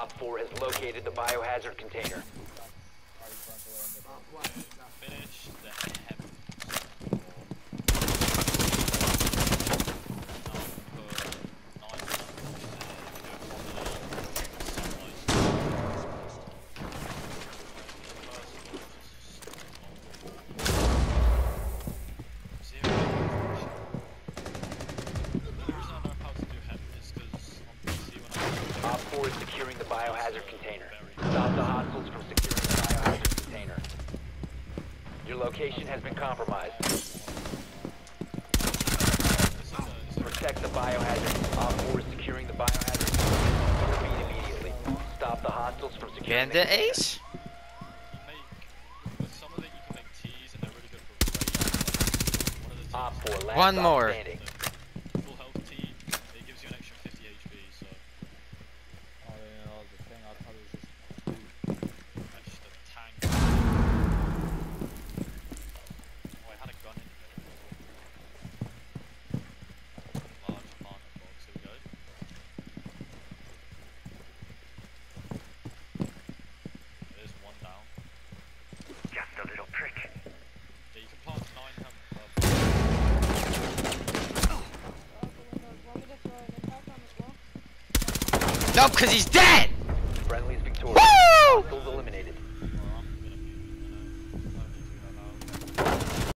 OpFor has located the biohazard container. Finish 4 is securing the biohazard container. Stop the hostiles from securing the biohazard container. Your location has been compromised. Protect the biohazard. OpFor is securing the biohazard immediately. Stop the hostiles from securing the. Ace? Op 4, last One more. standing. No, because he's dead!